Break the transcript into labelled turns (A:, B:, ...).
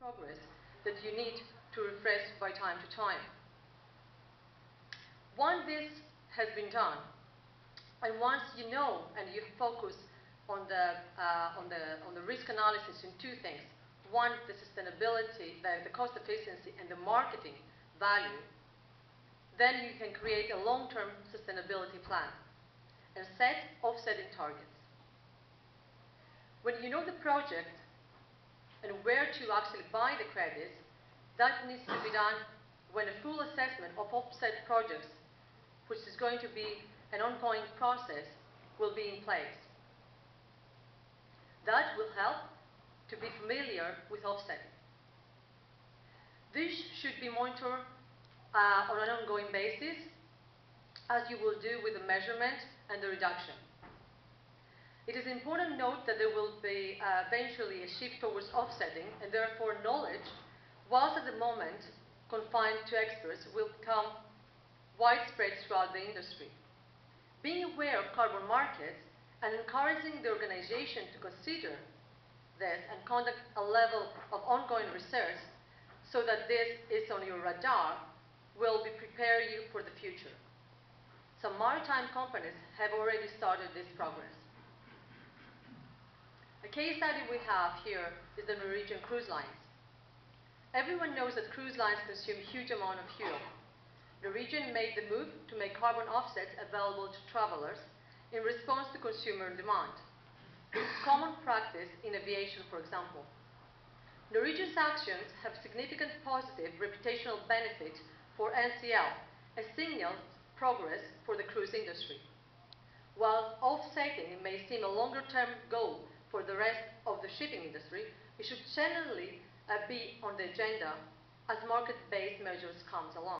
A: progress that you need to refresh by time to time. Once this has been done, and once you know and you focus on the, uh, on the, on the risk analysis in two things, one, the sustainability, the, the cost efficiency, and the marketing value, then you can create a long-term sustainability plan and set offsetting targets. When you know the project and where to actually buy the credits, that needs to be done when a full assessment of offset projects, which is going to be an ongoing process, will be in place. That will help to be familiar with offsetting. This should be monitored uh, on an ongoing basis, as you will do with the measurement and the reduction. It is important to note that there will be uh, eventually a shift towards offsetting, and therefore knowledge, whilst at the moment confined to experts, will become widespread throughout the industry. Being aware of carbon markets and encouraging the organization to consider this and conduct a level of ongoing research so that this is on your radar will be prepare you for the future. Some maritime companies have already started this progress. A case study we have here is the Norwegian Cruise Lines. Everyone knows that cruise lines consume huge amount of fuel. Norwegian made the move to make carbon offsets available to travelers in response to consumer demand. Is common practice in aviation, for example. Norwegian's actions have significant positive reputational benefit for NCL and signals progress for the cruise industry. While offsetting may seem a longer-term goal for the rest of the shipping industry, it should generally uh, be on the agenda as market-based measures comes along.